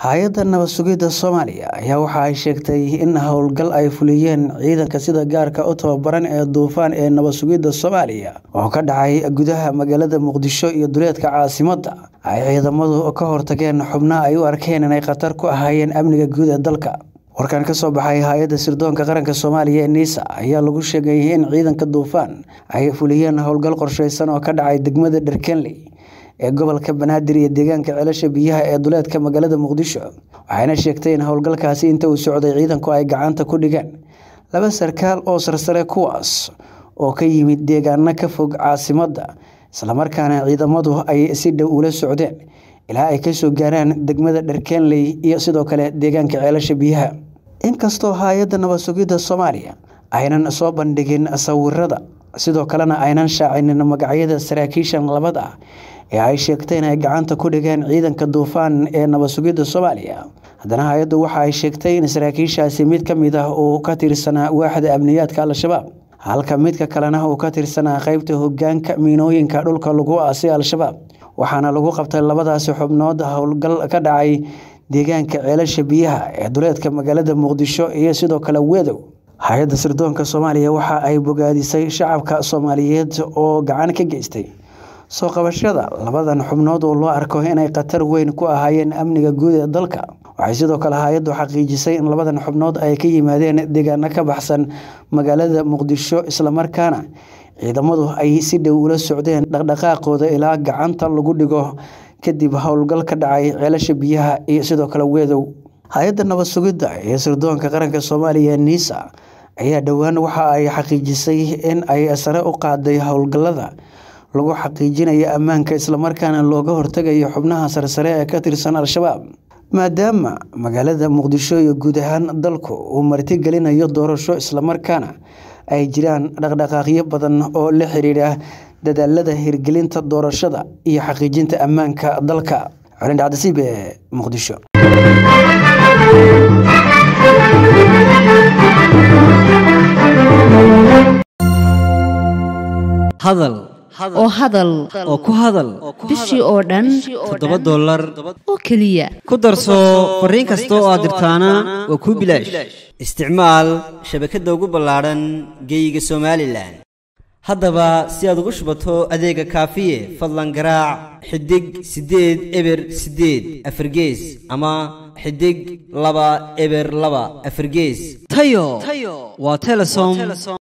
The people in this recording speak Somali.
hay'adda nabad sugidda soomaaliya ayaa waxa ay sheegtay in howlgal ay fuliyeen ciidanka sida gaarka u tababaran ee duufaan ee nabad sugidda soomaaliya oo ka dhacay gudaha magaalada muqdisho iyo duleedka caasimadda ay ciidamadu ka hortageen xubnaha ay u arkeen inay khatar ku ahaayeen amniga guud ee dalka. Warkan ka soo baxay hay'adda sirdoonka qaranka soomaaliya ee niisa ayaa lagu sheegay in ciidanka duufaan ay fuliyeen howlgal qorsheysan oo ka dhacay degmada dherkenley ee gobolka banaadir iyo deegaanka ceelasha biyaha ee duleedka magaalada muqdisho waxayna sheegtay in howlgalkaasi inta uu socday ciidanku ay gacanta ku dhigeen laba sarkaal oo sarsare kuwaas oo ka yimid deegaano ka fog caasimadda islamarkaana ciidamadu ay si dhow ula socdeen ilaa ay ka soo gaaraan degmada dherkenley iyo sidoo kale deegaanka ceelasha biyaha. Inkastoo hay'adda nabad sugidda soomaaliya aynan soo bandhigin sawirada sidoo kalena aynan shaacinin magacyada saraakiishan labad ah ee ay sheegtay ay gacanta ku dhigeen ciidanka duufaan ee nabad sugidda soomaaliya. Haddana hay'addu waxa ay sheegtay in saraakiishaasi mid ka mid ah uu ka tirsanaa waaxda amniyaadka al-shabaab halka midka kalena uu ka tirsanaa qeybta hogaanka miinooyinka dhulka lagu aasay al-shabaab waxaana lagu qabtay labadaasi xubnood howlgal ka dhacay deegaanka ceelasha biyaha ee duleedka magaalada muqdisho iyo sidoo kale wedow. Hay'adda sirdoonka soomaaliya waxa ay bogaadisay shacabka soomaaliyeed oo gacan ka geystay soo qabashada labadan xubnood oo loo arko inay khatar weyn ku ahaayeen amniga guud ee dalka. Waxay sidoo kale hay'addu xaqiijisay in labadan xubnood ay ka yimaadeen deegaano ka baxsan magaalada muqdisho islamarkaana ciidamadu ay si dhow ula socdeen dhaqdhaqaaqooda ilaa gacanta lagu dhigo kadib howlgal ka dhacay ceelasha biyaha iyo sidoo kale weedow. Hay'adda nabad sugidda ee sirdoonka qaranka soomaaliya niisa ayaa dhowaan waxa ay xaqiijisay in ay sare u qaaday howlgalada lagu xaqiijinayo ammaanka islamarkaana looga hortagayo xubnaha sarsare ee ka tirsan al-shabaab. Maadaama magaalada muqdisho iyo guud ahaan dalku uu martigelinayo doorasho islamarkaana ay jiraan dhaqdhaqaaqyo badan oo la xiriira dadaalada hirgelinta doorashada iyo xaqiijinta ammaanka dalka. Colindhacdasiib ee muqdisho. Hadal oo hadal. oo ku hadal. Bishii oo dhan. Toddoba dollar. Oo keliya. Ku darso fariin kasta oo aad dirtaana waa kuu bilaash. isticmaal shabakadda ugu ballaadhan geeyiga somalilan haddaba si aad ugu shubato adeega kaafiye fadlan garaac xidig siddeed eber siddeed afargees ama xidig laba eber laba afargees tayo. Waa telesom